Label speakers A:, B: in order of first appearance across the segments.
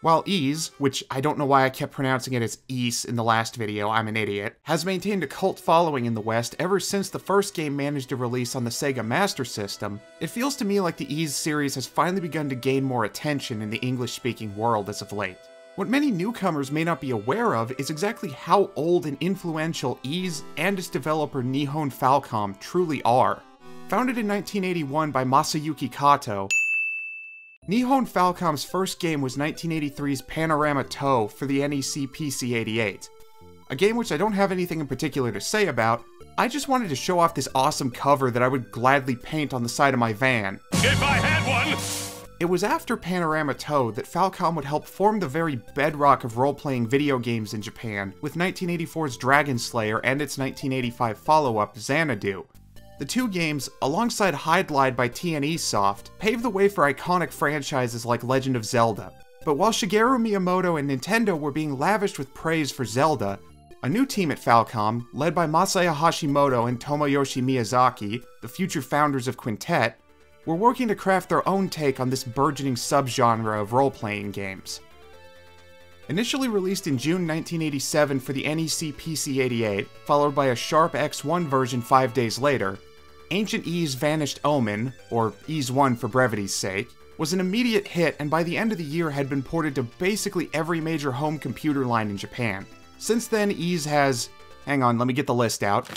A: While Ys, which I don't know why I kept pronouncing it as Ys in the last video, I'm an idiot, has maintained a cult following in the West ever since the first game managed to release on the Sega Master System, it feels to me like the Ys series has finally begun to gain more attention in the English-speaking world as of late. What many newcomers may not be aware of is exactly how old and influential Ys and its developer Nihon Falcom truly are. Founded in 1981 by Masayuki Kato, Nihon Falcom's first game was 1983's Panorama Toh for the NEC PC-88. A game which I don't have anything in particular to say about, I just wanted to show off this awesome cover that I would gladly paint on the side of my van.
B: If I had one!
A: It was after Panorama Toh that Falcom would help form the very bedrock of role-playing video games in Japan, with 1984's Dragon Slayer and its 1985 follow-up, Xanadu, the two games, alongside Hydlide by T&E Soft, paved the way for iconic franchises like Legend of Zelda. But while Shigeru Miyamoto and Nintendo were being lavished with praise for Zelda, a new team at Falcom, led by Masaya Hashimoto and Tomoyoshi Miyazaki, the future founders of Quintet, were working to craft their own take on this burgeoning subgenre of role-playing games. Initially released in June 1987 for the NEC PC-88, followed by a Sharp X1 version five days later, Ancient Ys Vanished Omen, or Ys 1 for brevity's sake, was an immediate hit and by the end of the year had been ported to basically every major home computer line in Japan. Since then, Ys has. Hang on, let me get the list out.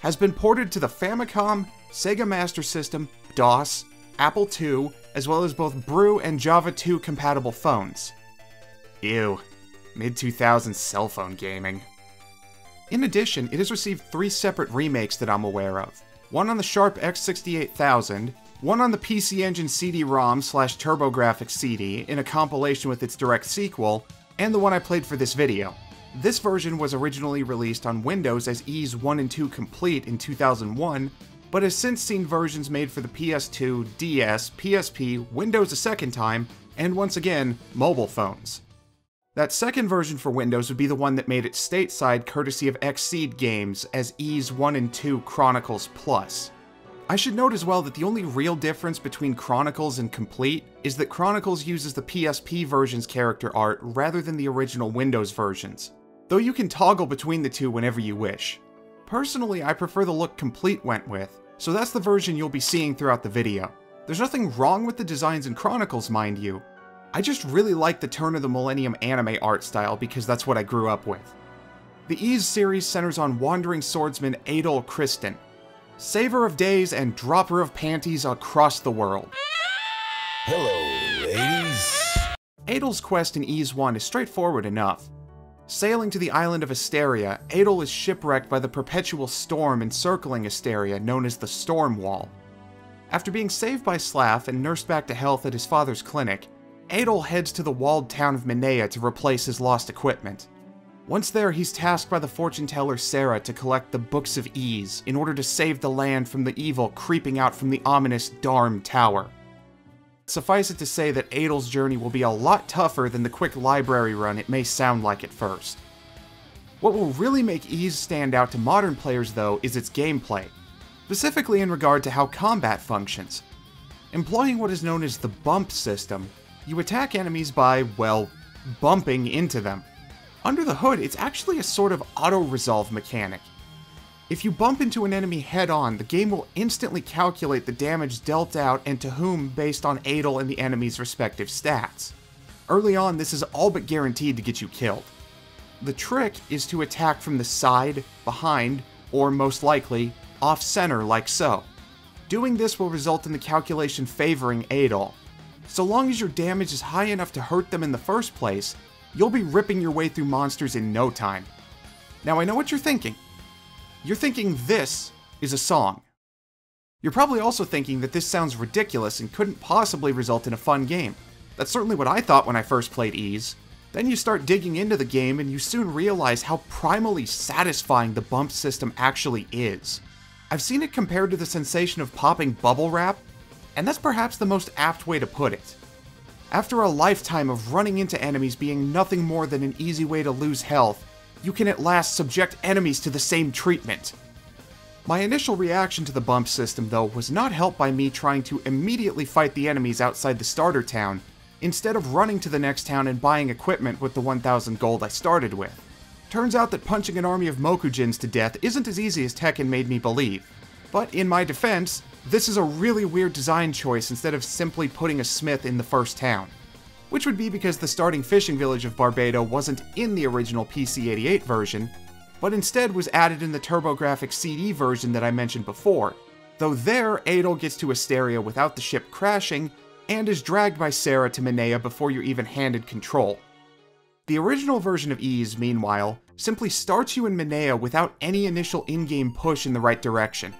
A: Has been ported to the Famicom, Sega Master System, DOS, Apple II, as well as both Brew and Java 2 compatible phones. Ew. Mid 2000s cell phone gaming. In addition, it has received three separate remakes that I'm aware of. One on the Sharp X68000, one on the PC Engine CD-ROM slash TurboGrafx CD in a compilation with its direct sequel, and the one I played for this video. This version was originally released on Windows as Ys 1 and 2 Complete in 2001, but has since seen versions made for the PS2, DS, PSP, Windows a second time, and once again, mobile phones. That second version for Windows would be the one that made it stateside courtesy of Xseed Games as Ys 1 and 2 Chronicles Plus. I should note as well that the only real difference between Chronicles and Complete is that Chronicles uses the PSP version's character art rather than the original Windows versions, though you can toggle between the two whenever you wish. Personally, I prefer the look Complete went with, so that's the version you'll be seeing throughout the video. There's nothing wrong with the designs in Chronicles, mind you, I just really like the turn of the millennium anime art style because that's what I grew up with. The Ys series centers on wandering swordsman Adol Christin, saver of days and dropper of panties across the world.
B: Hello, ladies.
A: Adol's quest in Ys 1 is straightforward enough. Sailing to the island of Asteria, Adol is shipwrecked by the perpetual storm encircling Asteria known as the Storm Wall. After being saved by Slaff and nursed back to health at his father's clinic, Adol heads to the walled town of Minea to replace his lost equipment. Once there, he's tasked by the fortune teller Sarah to collect the Books of Ys in order to save the land from the evil creeping out from the ominous Darm Tower. Suffice it to say that Adol's journey will be a lot tougher than the quick library run it may sound like at first. What will really make Ys stand out to modern players, though, is its gameplay, specifically in regard to how combat functions. Employing what is known as the bump system, you attack enemies by, well, bumping into them. Under the hood, it's actually a sort of auto-resolve mechanic. If you bump into an enemy head-on, the game will instantly calculate the damage dealt out and to whom based on Adol and the enemy's respective stats. Early on, this is all but guaranteed to get you killed. The trick is to attack from the side, behind, or most likely, off-center like so. Doing this will result in the calculation favoring Adol, so long as your damage is high enough to hurt them in the first place, you'll be ripping your way through monsters in no time. Now I know what you're thinking. You're thinking this is a song. You're probably also thinking that this sounds ridiculous and couldn't possibly result in a fun game. That's certainly what I thought when I first played Ys. Then you start digging into the game and you soon realize how primally satisfying the bump system actually is. I've seen it compared to the sensation of popping bubble wrap and that's perhaps the most apt way to put it. After a lifetime of running into enemies being nothing more than an easy way to lose health, you can at last subject enemies to the same treatment. My initial reaction to the bump system, though, was not helped by me trying to immediately fight the enemies outside the starter town, instead of running to the next town and buying equipment with the 1000 gold I started with. Turns out that punching an army of Mokujins to death isn't as easy as Tekken made me believe. But in my defense, this is a really weird design choice instead of simply putting a smith in the first town. Which would be because the starting fishing village of Barbado wasn't in the original PC-88 version, but instead was added in the TurboGrafx CD version that I mentioned before, though there Adol gets to Asteria without the ship crashing, and is dragged by Sarah to Minea before you're even handed control. The original version of Ys, meanwhile, simply starts you in Minea without any initial in-game push in the right direction.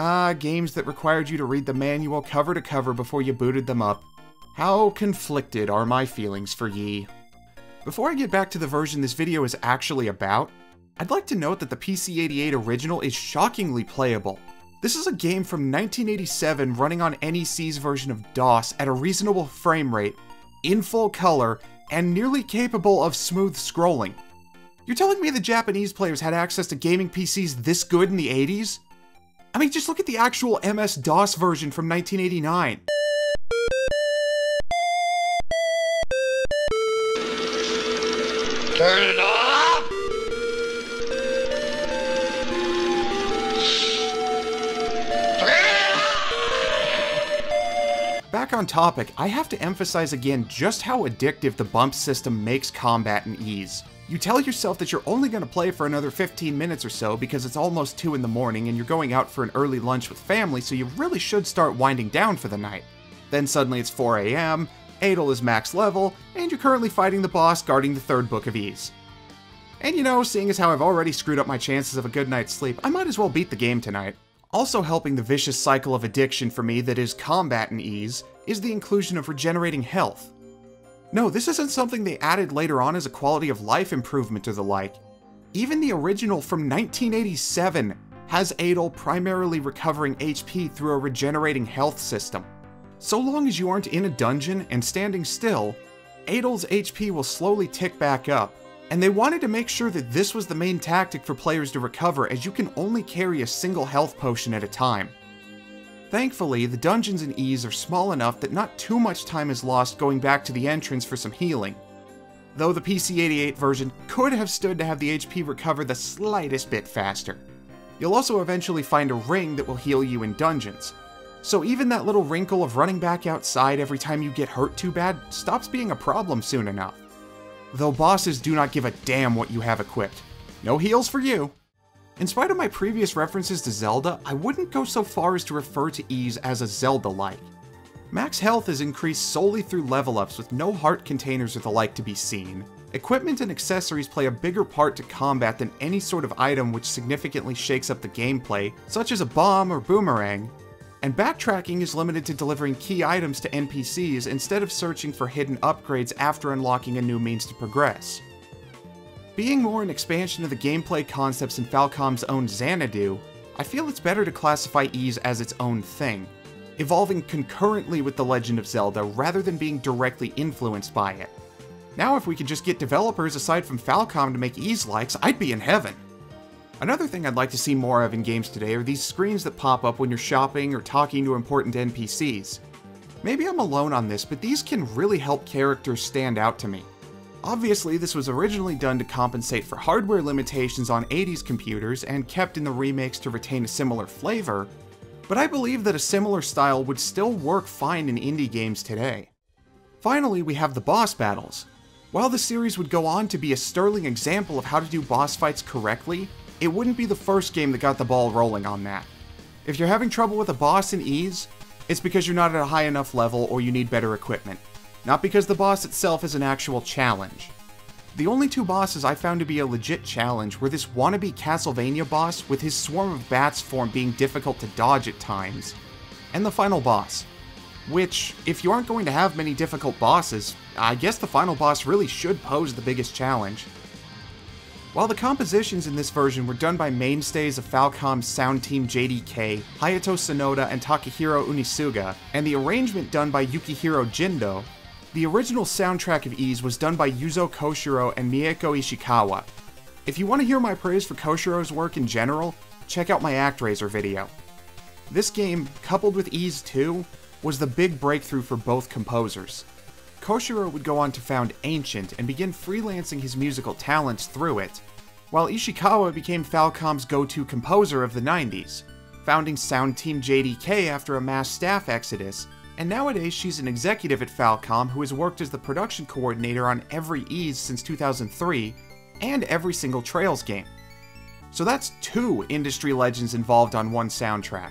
A: Ah, games that required you to read the manual cover to cover before you booted them up. How conflicted are my feelings for Yi. Before I get back to the version this video is actually about, I'd like to note that the PC-88 original is shockingly playable. This is a game from 1987 running on NEC's version of DOS at a reasonable frame rate, in full color, and nearly capable of smooth scrolling. You're telling me the Japanese players had access to gaming PCs this good in the 80s? I mean, just look at the actual MS-DOS version from 1989.
B: Turn it off!
A: Back on topic, I have to emphasize again just how addictive the bump system makes combat in Ys. You tell yourself that you're only going to play for another 15 minutes or so because it's almost 2 in the morning and you're going out for an early lunch with family, so you really should start winding down for the night. Then suddenly it's 4 am, Adol is max level, and you're currently fighting the boss guarding the third book of Ys. And you know, seeing as how I've already screwed up my chances of a good night's sleep, I might as well beat the game tonight. Also helping the vicious cycle of addiction for me that is combat in Ys is the inclusion of regenerating health. No, this isn't something they added later on as a quality of life improvement or the like. Even the original from 1987 has Adol primarily recovering HP through a regenerating health system. So long as you aren't in a dungeon and standing still, Adol's HP will slowly tick back up, and they wanted to make sure that this was the main tactic for players to recover as you can only carry a single health potion at a time. Thankfully, the dungeons in Ys are small enough that not too much time is lost going back to the entrance for some healing. Though the PC-88 version could have stood to have the HP recover the slightest bit faster. You'll also eventually find a ring that will heal you in dungeons. So even that little wrinkle of running back outside every time you get hurt too bad stops being a problem soon enough. Though bosses do not give a damn what you have equipped. No heals for you. In spite of my previous references to Zelda, I wouldn't go so far as to refer to Ys as a Zelda-like. Max health is increased solely through level ups with no heart containers or the like to be seen. Equipment and accessories play a bigger part to combat than any sort of item which significantly shakes up the gameplay, such as a bomb or boomerang, and backtracking is limited to delivering key items to NPCs instead of searching for hidden upgrades after unlocking a new means to progress. Being more an expansion of the gameplay concepts in Falcom's own Xanadu, I feel it's better to classify Ys as its own thing, evolving concurrently with The Legend of Zelda rather than being directly influenced by it. Now if we could just get developers aside from Falcom to make Ys likes, I'd be in heaven. Another thing I'd like to see more of in games today are these screens that pop up when you're shopping or talking to important NPCs. Maybe I'm alone on this, but these can really help characters stand out to me. Obviously, this was originally done to compensate for hardware limitations on 80s computers and kept in the remakes to retain a similar flavor, but I believe that a similar style would still work fine in indie games today. Finally, we have the boss battles. While the series would go on to be a sterling example of how to do boss fights correctly, it wouldn't be the first game that got the ball rolling on that. If you're having trouble with a boss in Ys, it's because you're not at a high enough level or you need better equipment not because the boss itself is an actual challenge. The only two bosses I found to be a legit challenge were this wannabe Castlevania boss with his swarm of bats form being difficult to dodge at times, and the final boss. Which, if you aren't going to have many difficult bosses, I guess the final boss really should pose the biggest challenge. While the compositions in this version were done by mainstays of Falcom's sound team JDK, Hayato Sonoda and Takahiro Unisuga, and the arrangement done by Yukihiro Jindo, the original soundtrack of Ys was done by Yuzo Koshiro and Mieko Ishikawa. If you want to hear my praise for Koshiro's work in general, check out my ActRaiser video. This game, coupled with Ys 2, was the big breakthrough for both composers. Koshiro would go on to found Ancient and begin freelancing his musical talents through it, while Ishikawa became Falcom's go-to composer of the 90s, founding Sound Team JDK after a mass staff exodus, and nowadays she's an executive at Falcom who has worked as the production coordinator on every Ys since 2003 and every single Trails game. So that's two industry legends involved on one soundtrack.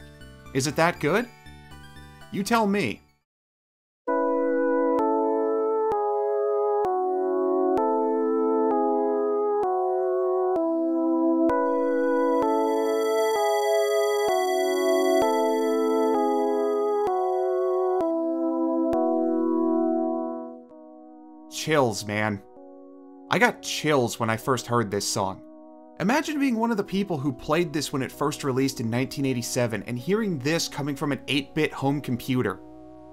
A: Is it that good? You tell me. Chills, man. I got chills when I first heard this song. Imagine being one of the people who played this when it first released in 1987 and hearing this coming from an 8 bit home computer.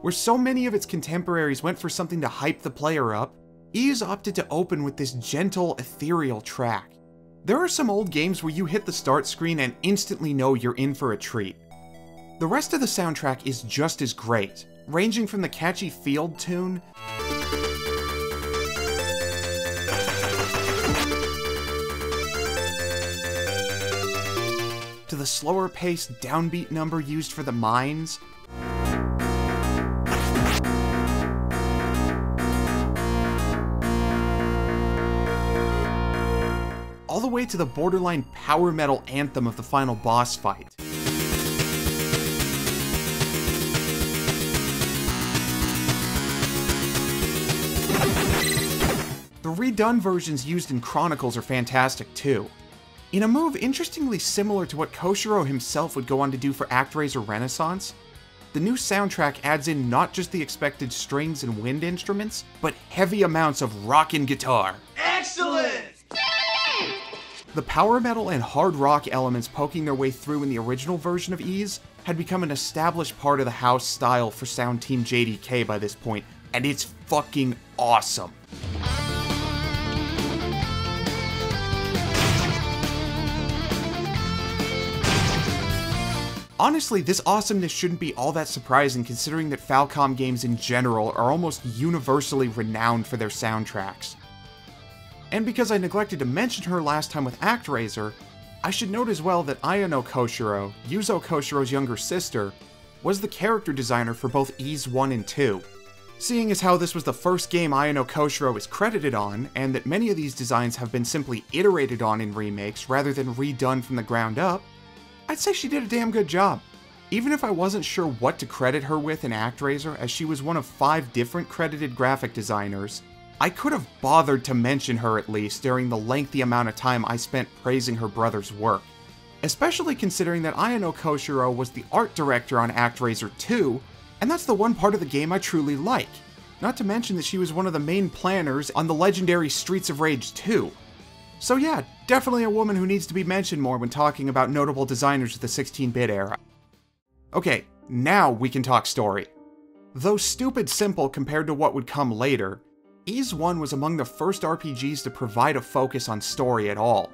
A: Where so many of its contemporaries went for something to hype the player up, Ys opted to open with this gentle, ethereal track. There are some old games where you hit the start screen and instantly know you're in for a treat. The rest of the soundtrack is just as great, ranging from the catchy field tune the slower paced downbeat number used for the mines. All the way to the borderline power metal anthem of the final boss fight. The redone versions used in Chronicles are fantastic too. In a move interestingly similar to what Koshiro himself would go on to do for ActRaiser Renaissance, the new soundtrack adds in not just the expected strings and wind instruments, but heavy amounts of rockin' guitar.
B: Excellent!
A: The power metal and hard rock elements poking their way through in the original version of Ys had become an established part of the house style for Sound Team JDK by this point, and it's fucking awesome. Honestly, this awesomeness shouldn't be all that surprising considering that Falcom games in general are almost universally renowned for their soundtracks. And because I neglected to mention her last time with ActRaiser, I should note as well that Ayano Koshiro, Yuzo Koshiro's younger sister, was the character designer for both Ys 1 and 2. Seeing as how this was the first game Ayano Koshiro is credited on, and that many of these designs have been simply iterated on in remakes rather than redone from the ground up, I'd say she did a damn good job. Even if I wasn't sure what to credit her with in ActRaiser, as she was one of five different credited graphic designers, I could have bothered to mention her at least during the lengthy amount of time I spent praising her brother's work. Especially considering that Ayano Koshiro was the art director on ActRaiser 2, and that's the one part of the game I truly like. Not to mention that she was one of the main planners on the legendary Streets of Rage 2. So yeah, definitely a woman who needs to be mentioned more when talking about notable designers of the 16-bit era. Okay, now we can talk story. Though stupid simple compared to what would come later, Ys 1 was among the first RPGs to provide a focus on story at all.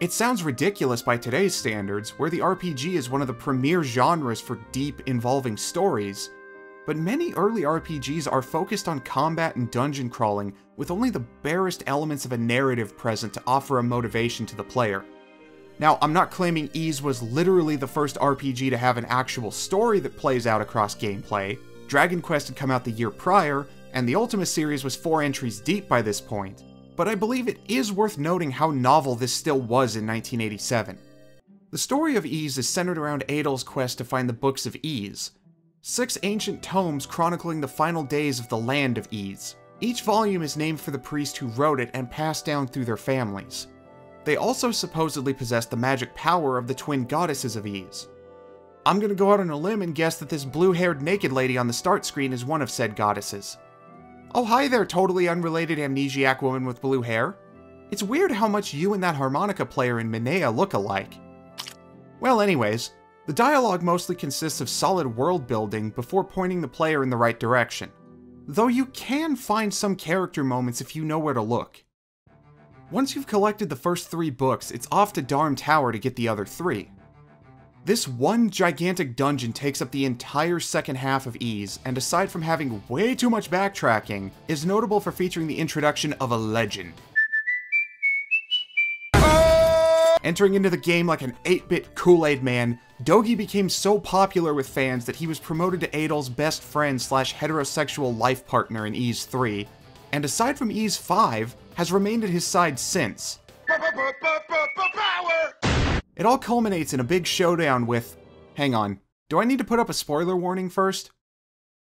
A: It sounds ridiculous by today's standards, where the RPG is one of the premier genres for deep, involving stories, but many early RPGs are focused on combat and dungeon crawling, with only the barest elements of a narrative present to offer a motivation to the player. Now, I'm not claiming Ys was literally the first RPG to have an actual story that plays out across gameplay. Dragon Quest had come out the year prior, and the Ultima series was four entries deep by this point, but I believe it is worth noting how novel this still was in 1987. The story of Ys is centered around Adol's quest to find the Books of Ys, six ancient tomes chronicling the final days of the land of Ys. Each volume is named for the priest who wrote it and passed down through their families. They also supposedly possess the magic power of the twin goddesses of Ys. I'm gonna go out on a limb and guess that this blue-haired naked lady on the start screen is one of said goddesses. Oh, hi there, totally unrelated amnesiac woman with blue hair. It's weird how much you and that harmonica player in Minea look alike. Well, anyways, the dialogue mostly consists of solid world building before pointing the player in the right direction, though you can find some character moments if you know where to look. Once you've collected the first three books, it's off to Darm Tower to get the other three. This one gigantic dungeon takes up the entire second half of Ys, and aside from having way too much backtracking, is notable for featuring the introduction of a legend. Entering into the game like an 8-bit Kool-Aid man, Dogi became so popular with fans that he was promoted to Adol's best friend slash heterosexual life partner in Ys 3, and aside from Ys 5, has remained at his side since. It all culminates in a big showdown with... Hang on, do I need to put up a spoiler warning first?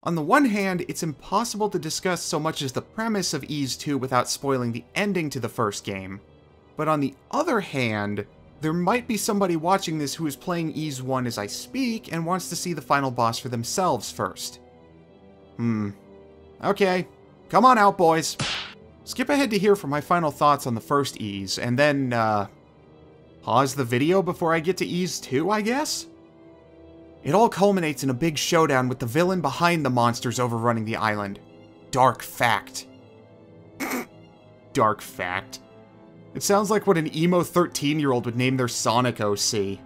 A: On the one hand, it's impossible to discuss so much as the premise of Ys 2 without spoiling the ending to the first game. But on the other hand, there might be somebody watching this who is playing Ys 1 as I speak and wants to see the final boss for themselves first. Hmm. Okay, come on out, boys. Skip ahead to here for my final thoughts on the first Ys, and then, uh, pause the video before I get to Ys 2, I guess? It all culminates in a big showdown with the villain behind the monsters overrunning the island. Dark Fact. Dark Fact. It sounds like what an emo 13-year-old would name their Sonic OC.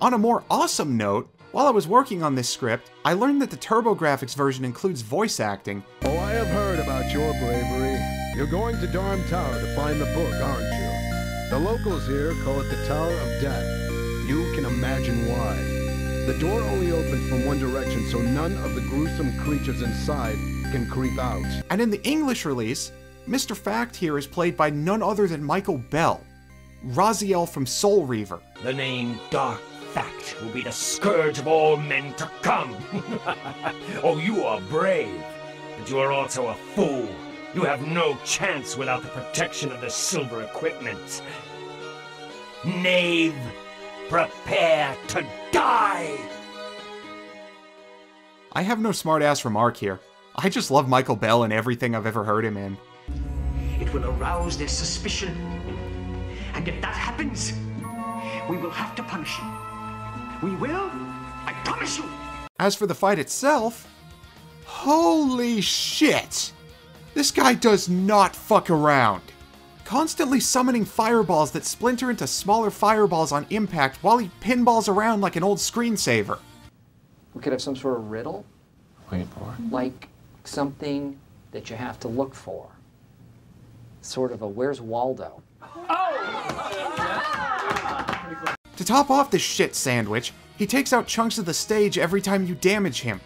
A: On a more awesome note, while I was working on this script, I learned that the TurboGrafx version includes voice acting.
C: Oh, I have heard about your bravery. You're going to Darm Tower to find the book, aren't you? The locals here call it the Tower of Death. You can imagine why. The door only opens from one direction so none of the gruesome creatures inside can creep out.
A: And in the English release, Mr. Fact here is played by none other than Michael Bell, Raziel from Soul Reaver.
D: The name Dark Fact will be the scourge of all men to come. oh, you are brave, but you are also a fool. You have no chance without the protection of the silver equipment. Knave, prepare to die!
A: I have no smartass remark here. I just love Michael Bell and everything I've ever heard him in.
E: It will arouse their suspicion. And if that happens, we will have to punish you. We will? I promise you!
A: As for the fight itself, holy shit! This guy does not fuck around. Constantly summoning fireballs that splinter into smaller fireballs on impact while he pinballs around like an old screensaver.
F: We could have some sort of riddle,
G: Wait for it.
F: like something that you have to look for. Sort of a where's Waldo? Oh!
A: To top off this shit sandwich, he takes out chunks of the stage every time you damage him.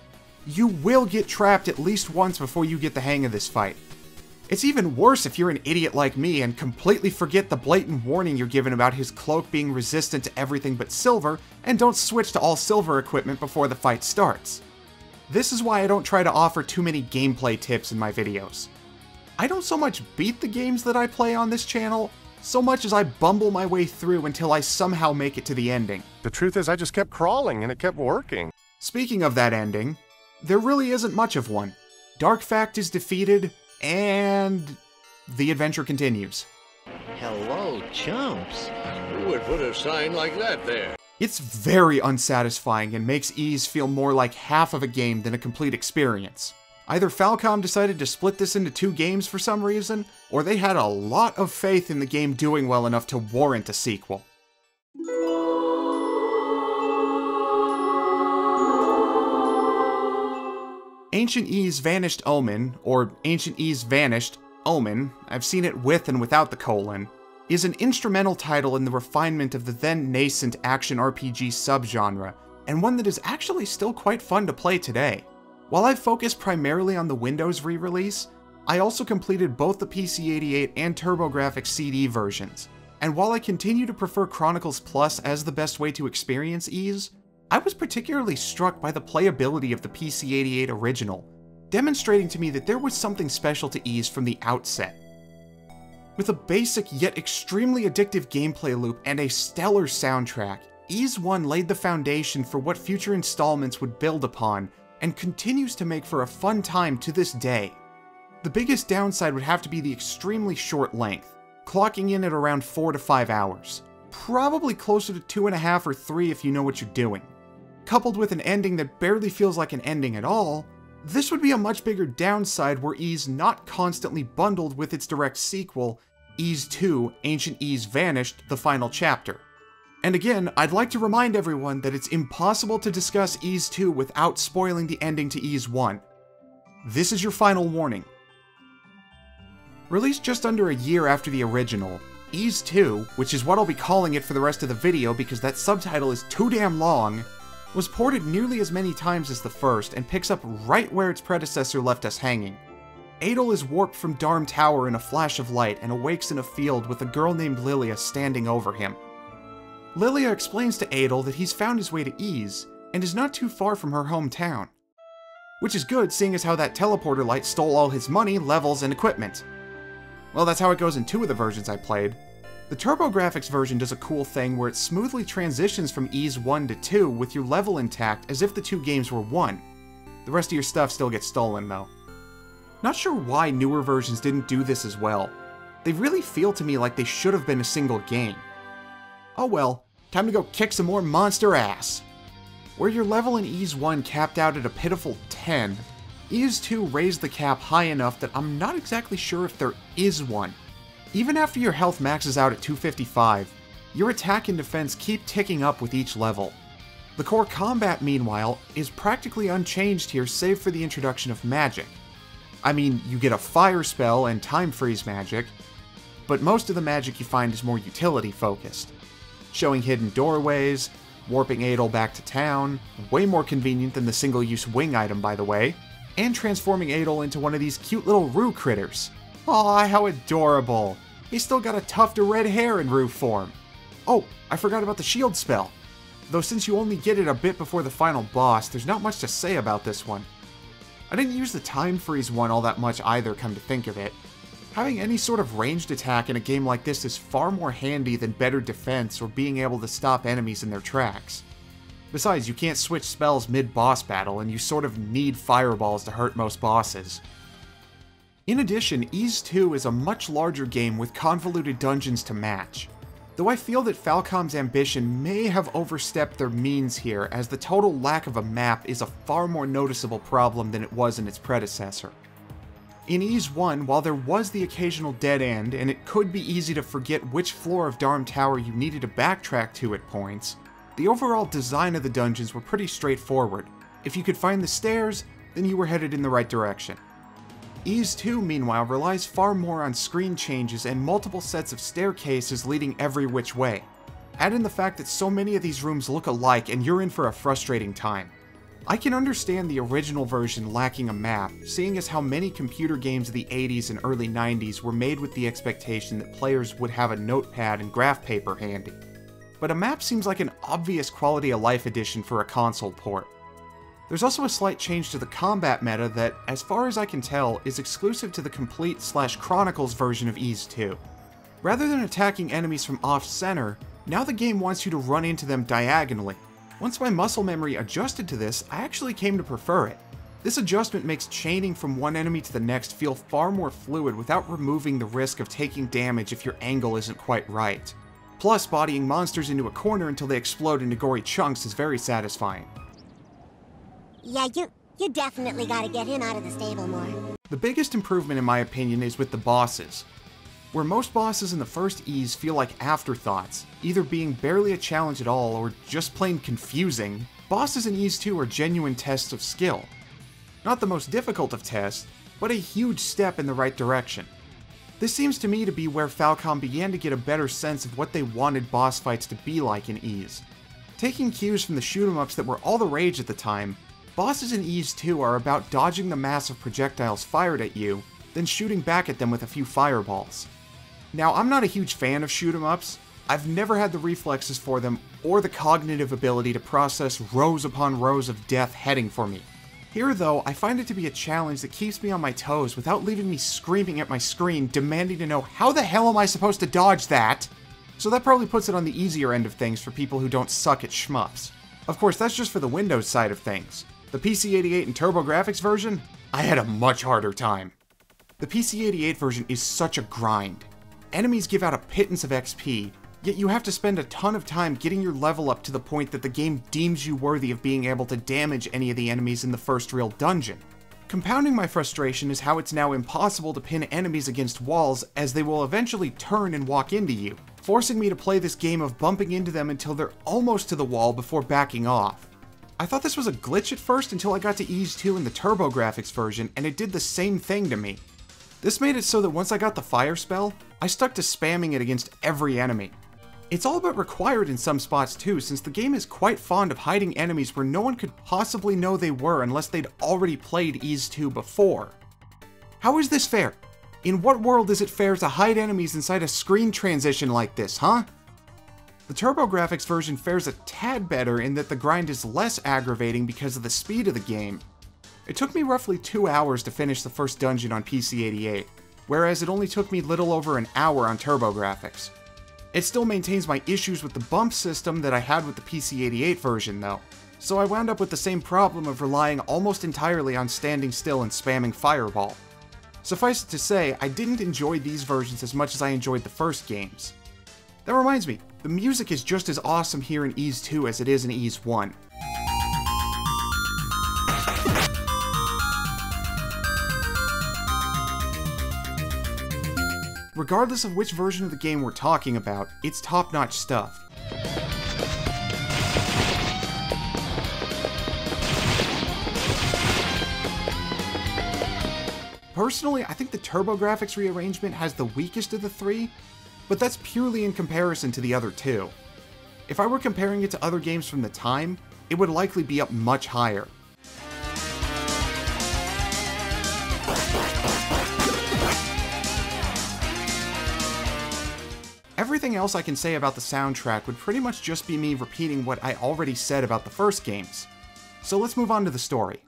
A: You will get trapped at least once before you get the hang of this fight. It's even worse if you're an idiot like me and completely forget the blatant warning you're given about his cloak being resistant to everything but silver and don't switch to all silver equipment before the fight starts. This is why I don't try to offer too many gameplay tips in my videos. I don't so much beat the games that I play on this channel, so much as I bumble my way through until I somehow make it to the ending.
H: The truth is, I just kept crawling and it kept working.
A: Speaking of that ending, there really isn't much of one. Dark Fact is defeated, and the adventure continues.
I: Hello, chumps.
B: Who would put a sign like that there?
A: It's very unsatisfying and makes Ys feel more like half of a game than a complete experience. Either Falcom decided to split this into two games for some reason, or they had a lot of faith in the game doing well enough to warrant a sequel. Ancient Ys Vanished Omen, or Ancient Ys Vanished Omen, I've seen it with and without the colon, is an instrumental title in the refinement of the then nascent action RPG subgenre, and one that is actually still quite fun to play today. While I've focused primarily on the Windows re-release, I also completed both the PC-88 and TurboGrafx CD versions, and while I continue to prefer Chronicles Plus as the best way to experience Ys, I was particularly struck by the playability of the PC-88 original, demonstrating to me that there was something special to Ys from the outset. With a basic yet extremely addictive gameplay loop and a stellar soundtrack, Ys 1 laid the foundation for what future installments would build upon, and continues to make for a fun time to this day. The biggest downside would have to be the extremely short length, clocking in at around 4 to 5 hours. Probably closer to 2.5 or 3 if you know what you're doing. Coupled with an ending that barely feels like an ending at all, this would be a much bigger downside were Ys not constantly bundled with its direct sequel, Ys 2 Ancient Ys Vanished, the final chapter. And again, I'd like to remind everyone that it's impossible to discuss Ys 2 without spoiling the ending to Ys 1. This is your final warning. Released just under a year after the original, Ys 2, which is what I'll be calling it for the rest of the video because that subtitle is too damn long, was ported nearly as many times as the first and picks up right where its predecessor left us hanging. Adol is warped from Darm Tower in a flash of light and awakes in a field with a girl named Lilia standing over him. Lilia explains to Adol that he's found his way to Ys, and is not too far from her hometown. Which is good seeing as how that teleporter light stole all his money, levels, and equipment. Well, that's how it goes in two of the versions I played. The TurboGrafx version does a cool thing where it smoothly transitions from Ys 1 to 2 with your level intact as if the two games were one. The rest of your stuff still gets stolen though. Not sure why newer versions didn't do this as well. They really feel to me like they should have been a single game. Oh well, time to go kick some more monster ass. Where your level in Ys 1 capped out at a pitiful 10, Ys 2 raised the cap high enough that I'm not exactly sure if there is one. Even after your health maxes out at 255, your attack and defense keep ticking up with each level. The core combat, meanwhile, is practically unchanged here save for the introduction of magic. I mean, you get a fire spell and time freeze magic, but most of the magic you find is more utility focused. Showing hidden doorways, warping Adol back to town, way more convenient than the single use wing item, by the way, and transforming Adol into one of these cute little Roo critters. Aw, how adorable! He's still got a tuft of red hair in Roo form. Oh, I forgot about the shield spell. Though since you only get it a bit before the final boss, there's not much to say about this one. I didn't use the time freeze one all that much either, come to think of it. Having any sort of ranged attack in a game like this is far more handy than better defense or being able to stop enemies in their tracks. Besides, you can't switch spells mid-boss battle, and you sort of need fireballs to hurt most bosses. In addition, Ys 2 is a much larger game with convoluted dungeons to match. Though I feel that Falcom's ambition may have overstepped their means here, as the total lack of a map is a far more noticeable problem than it was in its predecessor. In Ys 1, while there was the occasional dead end, and it could be easy to forget which floor of Darm Tower you needed to backtrack to at points, the overall design of the dungeons were pretty straightforward. If you could find the stairs, then you were headed in the right direction. Ys 2, meanwhile, relies far more on screen changes and multiple sets of staircases leading every which way. Add in the fact that so many of these rooms look alike and you're in for a frustrating time. I can understand the original version lacking a map, seeing as how many computer games of the 80s and early 90s were made with the expectation that players would have a notepad and graph paper handy but a map seems like an obvious quality of life addition for a console port. There's also a slight change to the combat meta that, as far as I can tell, is exclusive to the Complete slash Chronicles version of Ys 2. Rather than attacking enemies from off-center, now the game wants you to run into them diagonally. Once my muscle memory adjusted to this, I actually came to prefer it. This adjustment makes chaining from one enemy to the next feel far more fluid without removing the risk of taking damage if your angle isn't quite right. Plus, bodying monsters into a corner until they explode into gory chunks is very satisfying.
G: Yeah, you, you definitely gotta get him out of the stable more.
A: The biggest improvement in my opinion is with the bosses. Where most bosses in the first Ys feel like afterthoughts, either being barely a challenge at all or just plain confusing, bosses in Ys 2 are genuine tests of skill. Not the most difficult of tests, but a huge step in the right direction. This seems to me to be where Falcom began to get a better sense of what they wanted boss fights to be like in Ys. Taking cues from the shoot 'em ups that were all the rage at the time, bosses in Ys 2 are about dodging the mass of projectiles fired at you, then shooting back at them with a few fireballs. Now, I'm not a huge fan of shoot 'em ups. I've never had the reflexes for them or the cognitive ability to process rows upon rows of death heading for me. Here, though, I find it to be a challenge that keeps me on my toes without leaving me screaming at my screen, demanding to know how the hell am I supposed to dodge that? So that probably puts it on the easier end of things for people who don't suck at shmups. Of course, that's just for the Windows side of things. The PC-88 and TurboGrafx version? I had a much harder time. The PC-88 version is such a grind. Enemies give out a pittance of XP, Yet you have to spend a ton of time getting your level up to the point that the game deems you worthy of being able to damage any of the enemies in the first real dungeon. Compounding my frustration is how it's now impossible to pin enemies against walls as they will eventually turn and walk into you. forcing me to play this game of bumping into them until they're almost to the wall before backing off. I thought this was a glitch at first until I got to Ys 2 in the TurboGrafx version, and it did the same thing to me. This made it so that once I got the fire spell, I stuck to spamming it against every enemy. It's all but required in some spots too, since the game is quite fond of hiding enemies where no one could possibly know they were unless they'd already played Ys 2 before. How is this fair? In what world is it fair to hide enemies inside a screen transition like this, huh? The TurboGrafx version fares a tad better in that the grind is less aggravating because of the speed of the game. It took me roughly two hours to finish the first dungeon on PC-88, whereas it only took me little over an hour on TurboGrafx. It still maintains my issues with the bump system that I had with the PC-88 version though, so I wound up with the same problem of relying almost entirely on standing still and spamming Fireball. Suffice it to say, I didn't enjoy these versions as much as I enjoyed the first games. That reminds me, the music is just as awesome here in Ys 2 as it is in Ys 1. Regardless of which version of the game we're talking about, it's top-notch stuff. Personally, I think the TurboGrafx rearrangement has the weakest of the three, but that's purely in comparison to the other two. If I were comparing it to other games from the time, it would likely be up much higher. Everything else I can say about the soundtrack would pretty much just be me repeating what I already said about the first games. So let's move on to the story.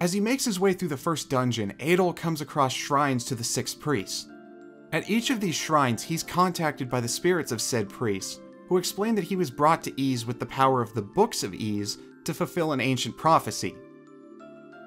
A: As he makes his way through the first dungeon, Adol comes across shrines to the six priests. At each of these shrines, he's contacted by the spirits of said priests, who explain that he was brought to Ys with the power of the Books of Ys to fulfill an ancient prophecy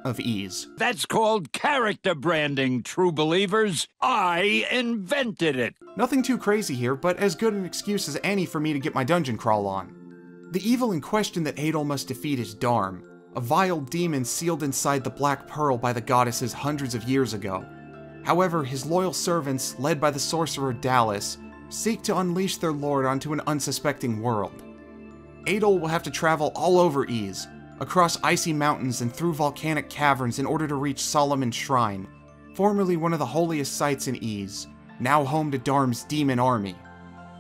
A: of Ys.
J: That's called character branding, true believers. I invented it.
A: Nothing too crazy here, but as good an excuse as any for me to get my dungeon crawl on. The evil in question that Adol must defeat is Darm, a vile demon sealed inside the Black Pearl by the goddesses hundreds of years ago. However, his loyal servants, led by the sorcerer Dalles, seek to unleash their lord onto an unsuspecting world. Adol will have to travel all over Ys, across icy mountains and through volcanic caverns in order to reach Solomon's Shrine, formerly one of the holiest sites in Ys, now home to Darm's demon army.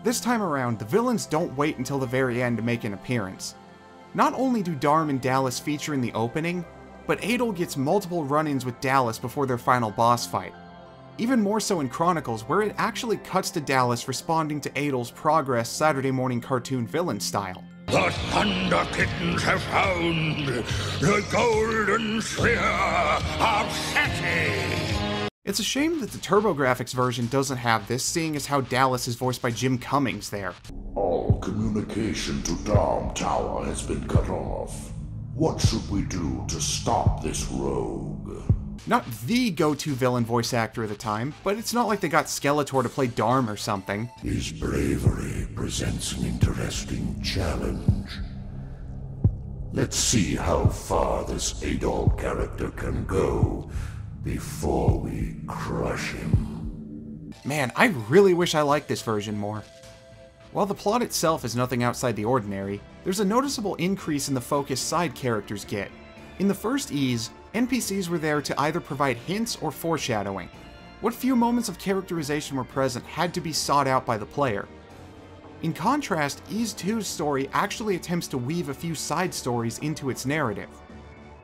A: This time around, the villains don't wait until the very end to make an appearance. Not only do Darm and Dalles feature in the opening, but Adol gets multiple run-ins with Dalles before their final boss fight. Even more so in Chronicles, where it actually cuts to Dalles responding to Adol's progress Saturday morning cartoon villain style.
B: The Thunder Kittens have found the golden sphere of Seti.
A: It's a shame that the TurboGrafx version doesn't have this, seeing as how Dalles is voiced by Jim Cummings there.
K: All communication to Darm Tower has been cut off. What should we do to stop this rogue?
A: Not the go-to villain voice actor of the time, but it's not like they got Skeletor to play Darm or something.
K: His bravery presents an interesting challenge. Let's see how far this Adol character can go before we crush him.
A: Man, I really wish I liked this version more. While the plot itself is nothing outside the ordinary, there's a noticeable increase in the focus side characters get. In the first Ys, NPCs were there to either provide hints or foreshadowing. What few moments of characterization were present had to be sought out by the player. In contrast, Ys 2's story actually attempts to weave a few side stories into its narrative.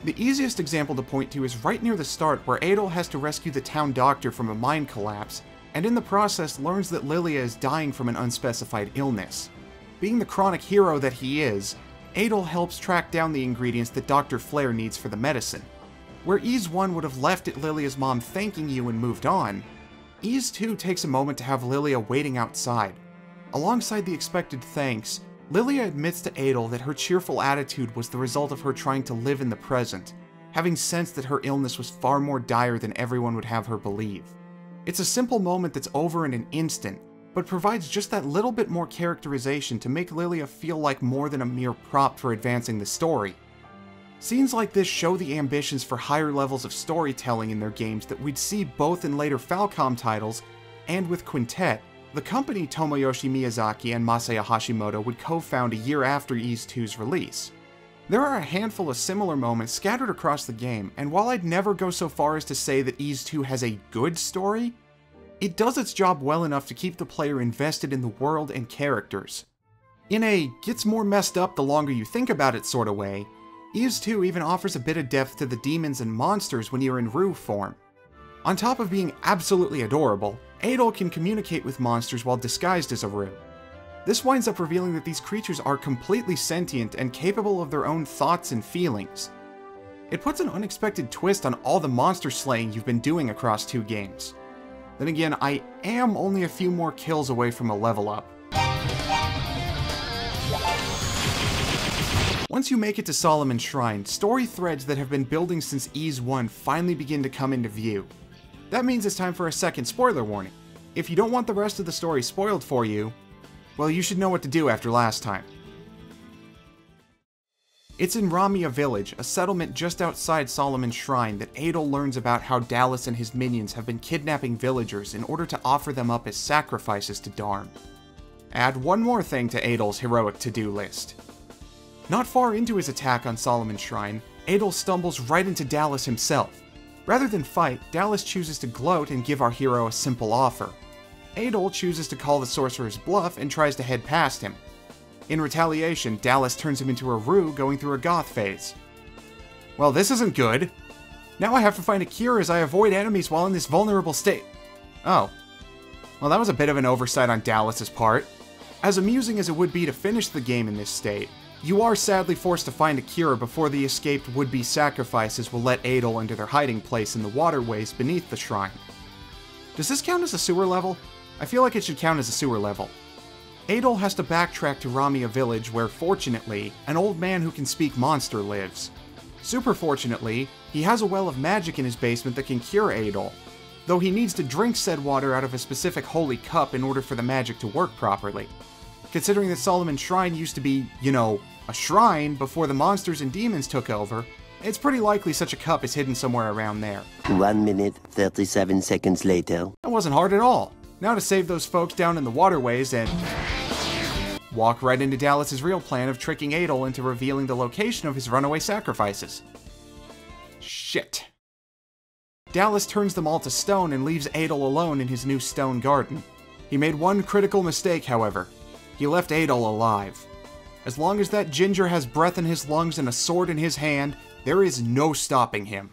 A: The easiest example to point to is right near the start where Adol has to rescue the town doctor from a mine collapse, and in the process learns that Lilia is dying from an unspecified illness. Being the chronic hero that he is, Adol helps track down the ingredients that Dr. Flare needs for the medicine. Where Ys 1 would have left it Lilia's mom thanking you and moved on, Ys 2 takes a moment to have Lilia waiting outside. Alongside the expected thanks, Lilia admits to Adol that her cheerful attitude was the result of her trying to live in the present, having sensed that her illness was far more dire than everyone would have her believe. It's a simple moment that's over in an instant, but provides just that little bit more characterization to make Lilia feel like more than a mere prop for advancing the story. Scenes like this show the ambitions for higher levels of storytelling in their games that we'd see both in later Falcom titles and with Quintet, The company Tomoyoshi Miyazaki and Masaya Hashimoto would co-found a year after Ys 2's release. There are a handful of similar moments scattered across the game, and while I'd never go so far as to say that Ys 2 has a good story, it does its job well enough to keep the player invested in the world and characters. In a gets more messed up the longer you think about it sort of way, Ys 2 even offers a bit of depth to the demons and monsters when you're in Rue form. On top of being absolutely adorable, Adol can communicate with monsters while disguised as a Rue. This winds up revealing that these creatures are completely sentient and capable of their own thoughts and feelings. It puts an unexpected twist on all the monster slaying you've been doing across two games. Then again, I am only a few more kills away from a level up. Once you make it to Solomon Shrine, story threads that have been building since Ys 1 finally begin to come into view. That means it's time for a second spoiler warning. If you don't want the rest of the story spoiled for you, well, you should know what to do after last time. It's in Ramia Village, a settlement just outside Solomon's Shrine, that Adol learns about how Dalles and his minions have been kidnapping villagers in order to offer them up as sacrifices to Darm. Add one more thing to Adol's heroic to-do list. Not far into his attack on Solomon's Shrine, Adol stumbles right into Dalles himself. Rather than fight, Dalles chooses to gloat and give our hero a simple offer. Adol chooses to call the sorcerer's bluff and tries to head past him. In retaliation, Dalles turns him into a Rue going through a goth phase. Well, this isn't good. Now I have to find a cure as I avoid enemies while in this vulnerable state. Oh. Well, that was a bit of an oversight on Dalles' part. As amusing as it would be to finish the game in this state, you are sadly forced to find a cure before the escaped would-be sacrifices will let Adol into their hiding place in the waterways beneath the shrine. Does this count as a sewer level? I feel like it should count as a sewer level. Adol has to backtrack to Ramia village where, fortunately, an old man who can speak monster lives. Super fortunately, he has a well of magic in his basement that can cure Adol, though he needs to drink said water out of a specific holy cup in order for the magic to work properly. Considering that Solomon's Shrine used to be, you know, a shrine before the monsters and demons took over, it's pretty likely such a cup is hidden somewhere around there.
L: 1 minute 37 seconds later.
A: That wasn't hard at all. Now to save those folks down in the waterways and walk right into Dalles's real plan of tricking Adol into revealing the location of his runaway sacrifices. Shit. Dalles turns them all to stone and leaves Adol alone in his new stone garden. He made one critical mistake, however. He left Adol alive. As long as that ginger has breath in his lungs and a sword in his hand, there is no stopping him.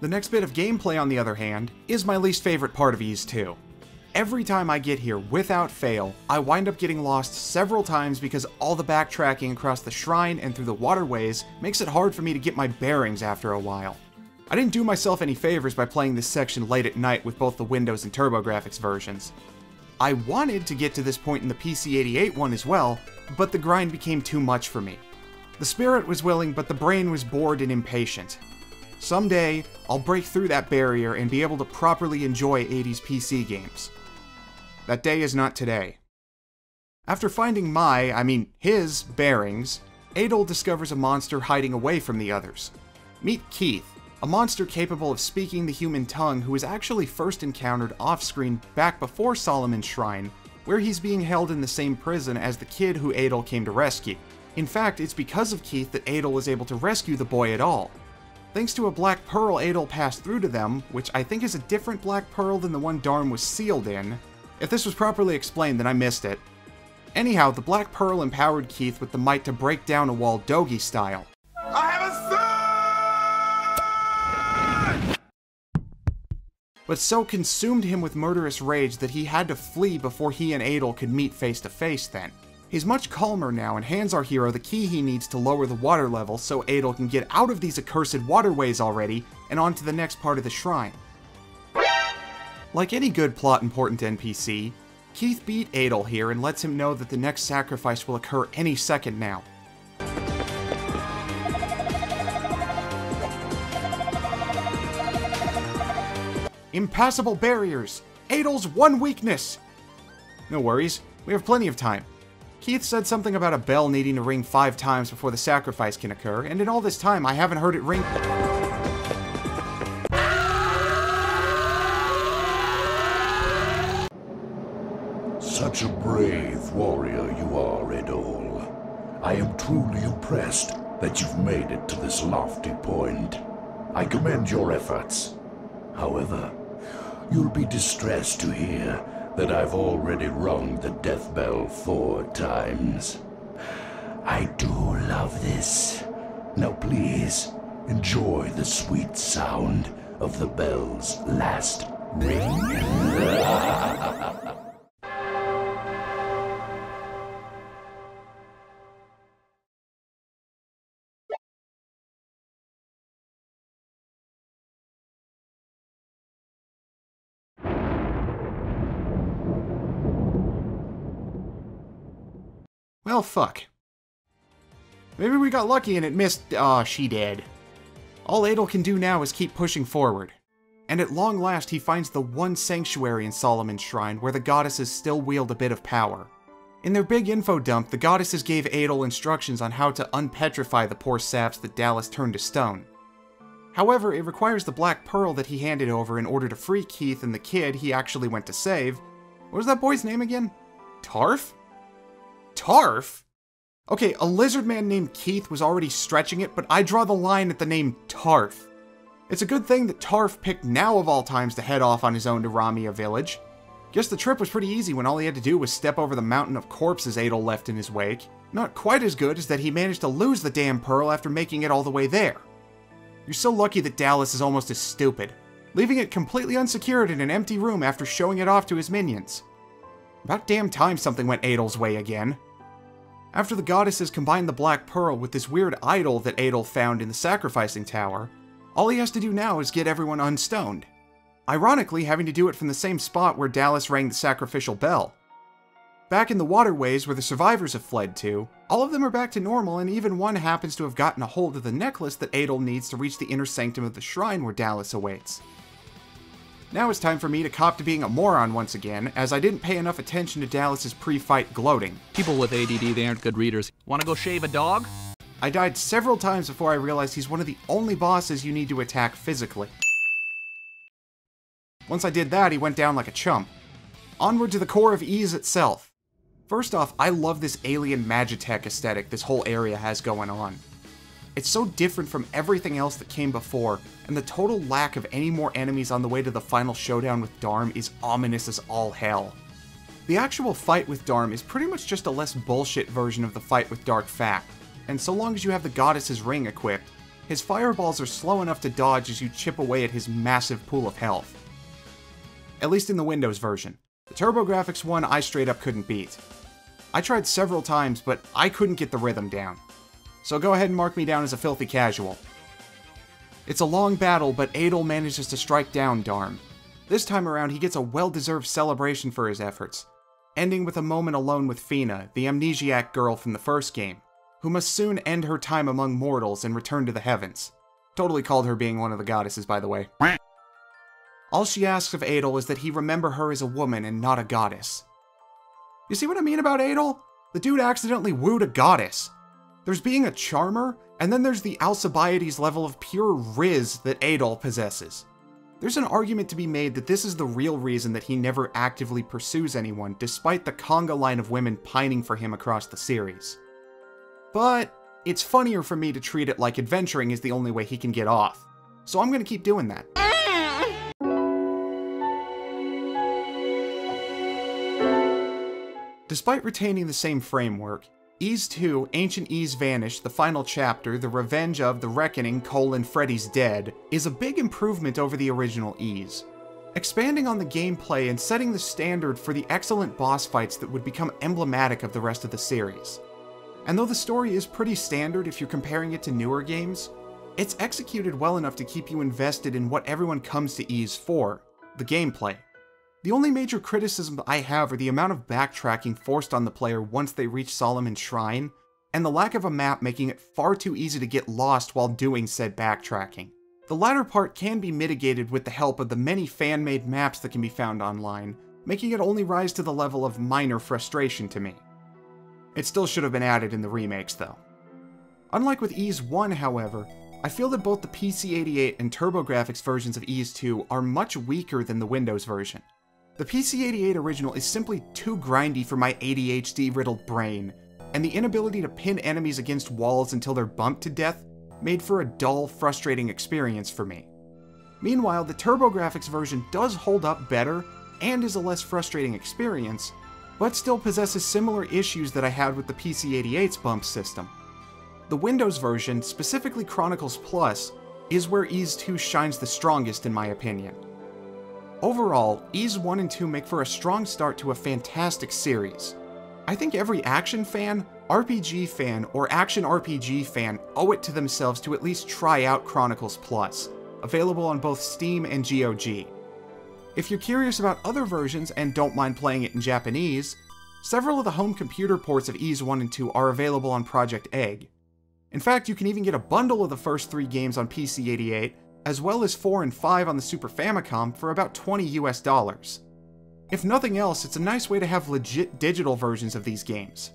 A: The next bit of gameplay, on the other hand, is my least favorite part of Ys 2. Every time I get here, without fail, I wind up getting lost several times because all the backtracking across the shrine and through the waterways makes it hard for me to get my bearings after a while. I didn't do myself any favors by playing this section late at night with both the Windows and TurboGrafx versions. I wanted to get to this point in the PC-88 one as well, but the grind became too much for me. The spirit was willing, but the brain was bored and impatient. Someday, I'll break through that barrier and be able to properly enjoy 80s PC games. That day is not today. After finding my, I mean his, bearings, Adol discovers a monster hiding away from the others. Meet Keith, a monster capable of speaking the human tongue who was actually first encountered off-screen back before Solomon's Shrine, where he's being held in the same prison as the kid who Adol came to rescue. In fact, it's because of Keith that Adol was able to rescue the boy at all. Thanks to a black pearl Adol passed through to them, which I think is a different black pearl than the one Darm was sealed in. If this was properly explained, then I missed it. Anyhow, the black pearl empowered Keith with the might to break down a wall Dogi style.
B: I have a
A: But so consumed him with murderous rage that he had to flee before he and Adol could meet face to face then. He's much calmer now and hands our hero the key he needs to lower the water level so Adol can get out of these accursed waterways already and onto the next part of the shrine. Like any good plot important NPC, Keith beat Adol here and lets him know that the next sacrifice will occur any second now. Impassable barriers! Adol's one weakness! No worries, we have plenty of time. Keith said something about a bell needing to ring five times before the sacrifice can occur, and in all this time I haven't heard it ring-
K: Such a brave warrior you are, Adol. I am truly impressed that you've made it to this lofty point. I commend your efforts. However, you'll be distressed to hear that I've already rung the death bell four times. I do love this. Now please, enjoy the sweet sound of the bell's last ring.
A: Well, fuck. Maybe we got lucky and it missed. Aw, oh, she did. All Adol can do now is keep pushing forward. And at long last, he finds the one sanctuary in Solomon's Shrine where the goddesses still wield a bit of power. In their big info dump, the goddesses gave Adol instructions on how to unpetrify the poor saps that Dalles turned to stone. However, it requires the Black Pearl that he handed over in order to free Keith and the kid he actually went to save. What was that boy's name again? Tarf? Tarf? Okay, a lizard man named Keith was already stretching it, but I draw the line at the name Tarf. It's a good thing that Tarf picked now of all times to head off on his own to Ramia village. Guess the trip was pretty easy when all he had to do was step over the mountain of corpses Adol left in his wake. Not quite as good as that he managed to lose the damn pearl after making it all the way there. You're so lucky that Dalles is almost as stupid, leaving it completely unsecured in an empty room after showing it off to his minions. About damn time something went Adol's way again. After the goddesses combined the Black Pearl with this weird idol that Adol found in the Sacrificing Tower, all he has to do now is get everyone unstoned. Ironically, having to do it from the same spot where Dalles rang the sacrificial bell. Back in the waterways where the survivors have fled to, all of them are back to normal and even one happens to have gotten a hold of the necklace that Adol needs to reach the inner sanctum of the shrine where Dalles awaits. Now it's time for me to cop to being a moron once again, as I didn't pay enough attention to Dalles's pre-fight gloating.
M: People with ADD, they aren't good readers. Wanna go shave a dog?
A: I died several times before I realized he's one of the only bosses you need to attack physically. Once I did that, he went down like a chump. Onward to the core of Ys itself. First off, I love this alien Magitech aesthetic this whole area has going on. It's so different from everything else that came before, and the total lack of any more enemies on the way to the final showdown with Darm is ominous as all hell. The actual fight with Darm is pretty much just a less bullshit version of the fight with Dark Fact, and so long as you have the Goddess's Ring equipped, his fireballs are slow enough to dodge as you chip away at his massive pool of health. At least in the Windows version. The TurboGrafx one I straight up couldn't beat. I tried several times, but I couldn't get the rhythm down so go ahead and mark me down as a filthy casual. It's a long battle, but Adol manages to strike down Darm. This time around, he gets a well-deserved celebration for his efforts, ending with a moment alone with Feena, the amnesiac girl from the first game, who must soon end her time among mortals and return to the heavens. Totally called her being one of the goddesses, by the way. All she asks of Adol is that he remember her as a woman and not a goddess. You see what I mean about Adol? The dude accidentally wooed a goddess. There's being a charmer, and then there's the Alcibiades level of pure riz that Adol possesses. There's an argument to be made that this is the real reason that he never actively pursues anyone, despite the conga line of women pining for him across the series. But it's funnier for me to treat it like adventuring is the only way he can get off. So I'm gonna keep doing that. Despite retaining the same framework, Ys 2, Ancient Ys Vanished, the final chapter, The Revenge of the Reckoning, colon, Freddy's Dead, is a big improvement over the original Ys. Expanding on the gameplay and setting the standard for the excellent boss fights that would become emblematic of the rest of the series. And though the story is pretty standard if you're comparing it to newer games, it's executed well enough to keep you invested in what everyone comes to Ys for, the gameplay. The only major criticism I have are the amount of backtracking forced on the player once they reach Solomon's Shrine, and the lack of a map making it far too easy to get lost while doing said backtracking. The latter part can be mitigated with the help of the many fan-made maps that can be found online, making it only rise to the level of minor frustration to me. It still should have been added in the remakes though. Unlike with Ys 1, however, I feel that both the PC-88 and TurboGrafx versions of Ys 2 are much weaker than the Windows version. The PC-88 original is simply too grindy for my ADHD-riddled brain, and the inability to pin enemies against walls until they're bumped to death made for a dull, frustrating experience for me. Meanwhile, the TurboGrafx version does hold up better and is a less frustrating experience, but still possesses similar issues that I had with the PC-88's bump system. The Windows version, specifically Chronicles Plus, is where Ys 2 shines the strongest in my opinion. Overall, Ys 1 and 2 make for a strong start to a fantastic series. I think every action fan, RPG fan, or action RPG fan owe it to themselves to at least try out Chronicles Plus, available on both Steam and GOG. If you're curious about other versions and don't mind playing it in Japanese, several of the home computer ports of Ys 1 and 2 are available on Project Egg. In fact, you can even get a bundle of the first three games on PC-88, as well as 4 and 5 on the Super Famicom for about 20 US dollars. If nothing else, it's a nice way to have legit digital versions of these games.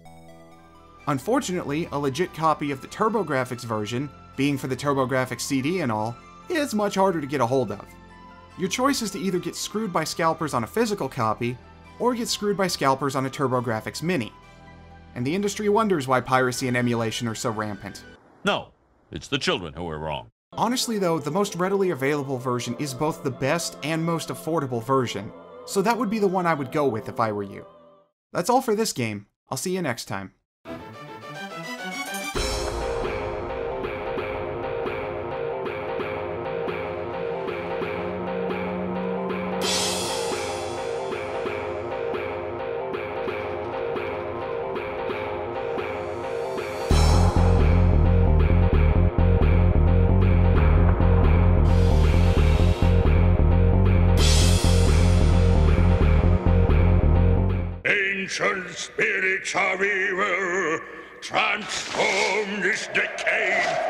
A: Unfortunately, a legit copy of the TurboGrafx version, being for the TurboGrafx CD and all, is much harder to get a hold of. Your choice is to either get screwed by scalpers on a physical copy, or get screwed by scalpers on a TurboGrafx Mini. And the industry wonders why piracy and emulation are so rampant.
N: No, it's the children who are wrong.
A: Honestly though, the most readily available version is both the best and most affordable version, so that would be the one I would go with if I were you. That's all for this game. I'll see you next time.
B: Spirits of evil, transform this mum